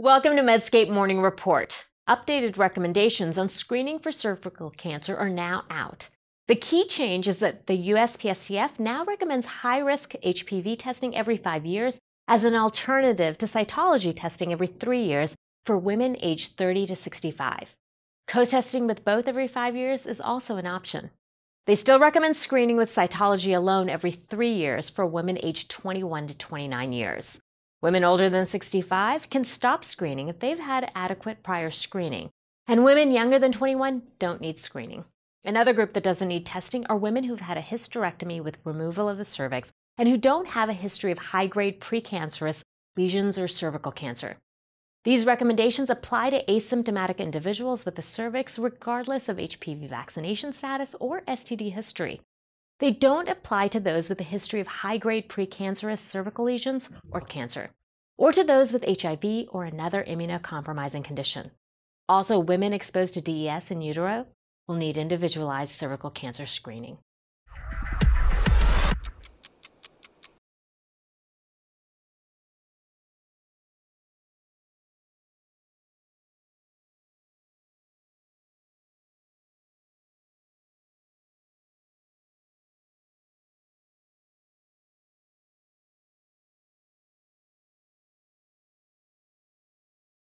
Welcome to Medscape Morning Report. Updated recommendations on screening for cervical cancer are now out. The key change is that the USPSTF now recommends high risk HPV testing every five years as an alternative to cytology testing every three years for women aged 30 to 65. Co testing with both every five years is also an option. They still recommend screening with cytology alone every three years for women aged 21 to 29 years. Women older than 65 can stop screening if they've had adequate prior screening, and women younger than 21 don't need screening. Another group that doesn't need testing are women who've had a hysterectomy with removal of the cervix and who don't have a history of high grade precancerous lesions or cervical cancer. These recommendations apply to asymptomatic individuals with the cervix regardless of HPV vaccination status or STD history. They don't apply to those with a history of high grade precancerous cervical lesions or cancer, or to those with HIV or another immunocompromising condition. Also, women exposed to DES in utero will need individualized cervical cancer screening.